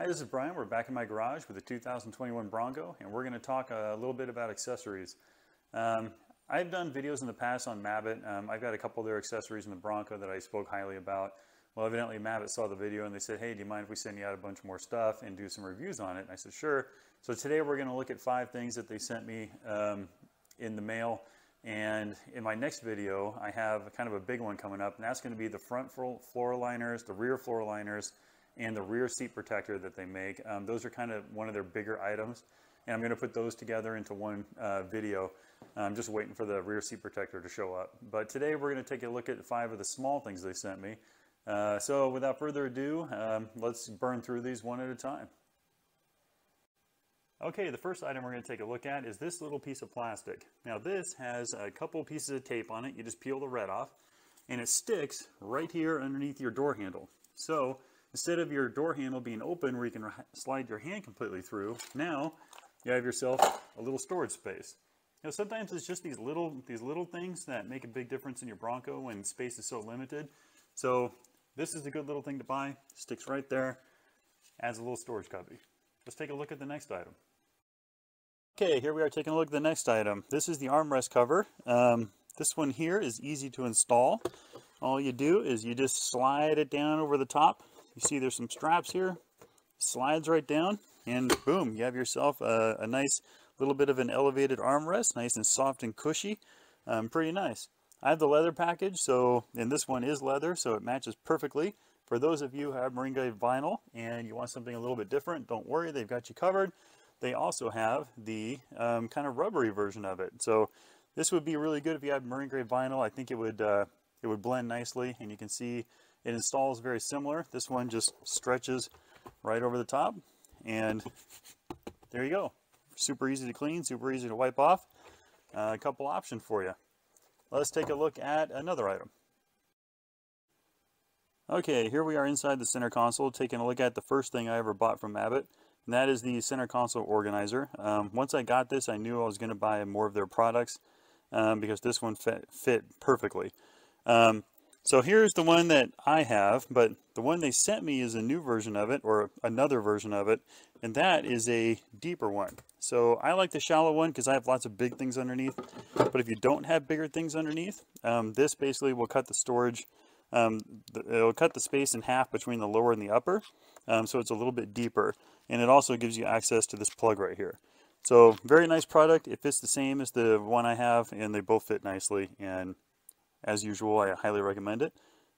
Hi, this is Brian. We're back in my garage with the 2021 Bronco, and we're going to talk a little bit about accessories. Um, I've done videos in the past on Mabett. Um, I've got a couple of their accessories in the Bronco that I spoke highly about. Well, evidently Mabett saw the video and they said, hey, do you mind if we send you out a bunch more stuff and do some reviews on it? And I said, sure. So today we're going to look at five things that they sent me um, in the mail. And in my next video, I have kind of a big one coming up, and that's going to be the front floor liners, the rear floor liners, and the rear seat protector that they make. Um, those are kind of one of their bigger items. And I'm going to put those together into one uh, video. I'm just waiting for the rear seat protector to show up. But today we're going to take a look at five of the small things they sent me. Uh, so without further ado, um, let's burn through these one at a time. Okay, the first item we're going to take a look at is this little piece of plastic. Now this has a couple pieces of tape on it. You just peel the red off and it sticks right here underneath your door handle. So Instead of your door handle being open where you can slide your hand completely through, now you have yourself a little storage space. You know, sometimes it's just these little, these little things that make a big difference in your Bronco when space is so limited. So this is a good little thing to buy. Sticks right there, adds a little storage cubby. Let's take a look at the next item. Okay, here we are taking a look at the next item. This is the armrest cover. Um, this one here is easy to install. All you do is you just slide it down over the top you see there's some straps here, slides right down, and boom, you have yourself a, a nice little bit of an elevated armrest, nice and soft and cushy, um, pretty nice. I have the leather package, so, and this one is leather, so it matches perfectly. For those of you who have marine vinyl and you want something a little bit different, don't worry, they've got you covered. They also have the um, kind of rubbery version of it. So this would be really good if you have marine grade vinyl. I think it would, uh, it would blend nicely and you can see it installs very similar. This one just stretches right over the top and there you go. Super easy to clean, super easy to wipe off. Uh, a couple options for you. Let's take a look at another item. Okay, here we are inside the center console, taking a look at the first thing I ever bought from Mabett. and that is the center console organizer. Um, once I got this, I knew I was going to buy more of their products um, because this one fit, fit perfectly. Um, so here's the one that I have, but the one they sent me is a new version of it, or another version of it, and that is a deeper one. So I like the shallow one because I have lots of big things underneath, but if you don't have bigger things underneath, um, this basically will cut the storage, um, it'll cut the space in half between the lower and the upper, um, so it's a little bit deeper, and it also gives you access to this plug right here. So very nice product. It fits the same as the one I have, and they both fit nicely, and as usual, I highly recommend it.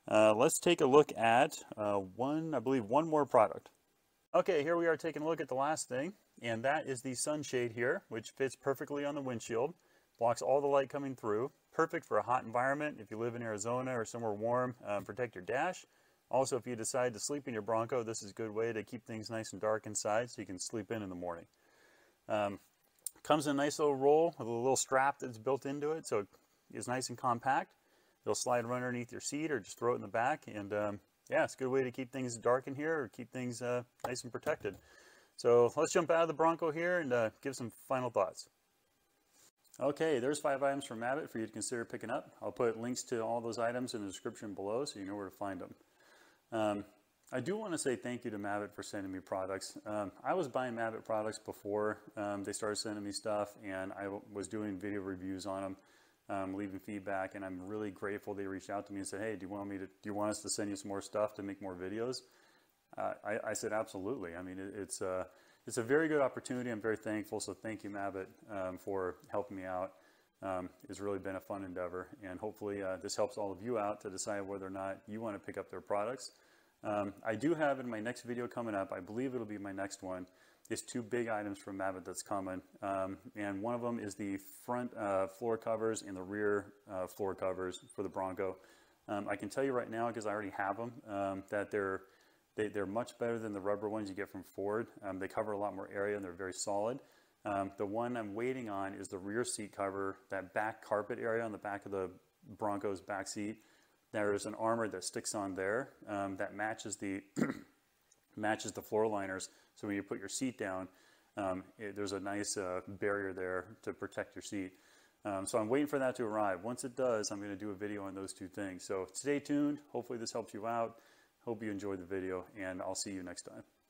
Uh, let's take a look at uh, one, I believe, one more product. Okay, here we are taking a look at the last thing, and that is the sunshade here, which fits perfectly on the windshield, blocks all the light coming through, perfect for a hot environment if you live in Arizona or somewhere warm, um, protect your dash. Also, if you decide to sleep in your Bronco, this is a good way to keep things nice and dark inside so you can sleep in in the morning. Um, comes in a nice little roll with a little strap that's built into it, so it is nice and compact. It'll slide right underneath your seat or just throw it in the back. And um, yeah, it's a good way to keep things dark in here or keep things uh, nice and protected. So let's jump out of the Bronco here and uh, give some final thoughts. Okay, there's five items from Mabett for you to consider picking up. I'll put links to all those items in the description below so you know where to find them. Um, I do want to say thank you to Mabett for sending me products. Um, I was buying Mabett products before um, they started sending me stuff and I was doing video reviews on them um, leaving feedback, and I'm really grateful they reached out to me and said, "Hey, do you want me to? Do you want us to send you some more stuff to make more videos?" Uh, I, I, said, "Absolutely." I mean, it, it's a uh, it's a very good opportunity. I'm very thankful. So thank you, Mabett, um, for helping me out. Um, it's really been a fun endeavor, and hopefully uh, this helps all of you out to decide whether or not you want to pick up their products. Um, I do have in my next video coming up, I believe it'll be my next one, is two big items from Mabett that's coming. Um, and one of them is the front uh, floor covers and the rear uh, floor covers for the Bronco. Um, I can tell you right now, because I already have them, um, that they're, they, are they are much better than the rubber ones you get from Ford. Um, they cover a lot more area and they're very solid. Um, the one I'm waiting on is the rear seat cover, that back carpet area on the back of the Bronco's back seat. There is an armor that sticks on there um, that matches the matches the floor liners. So when you put your seat down, um, it, there's a nice uh, barrier there to protect your seat. Um, so I'm waiting for that to arrive. Once it does, I'm going to do a video on those two things. So stay tuned. Hopefully this helps you out. Hope you enjoyed the video, and I'll see you next time.